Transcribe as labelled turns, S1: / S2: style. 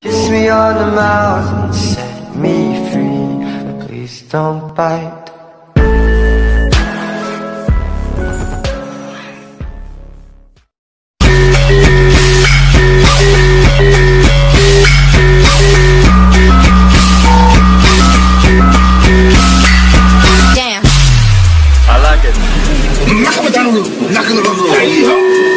S1: Kiss me on the mouth and set me free, but please don't bite.
S2: Damn.
S3: I like it.
S2: door.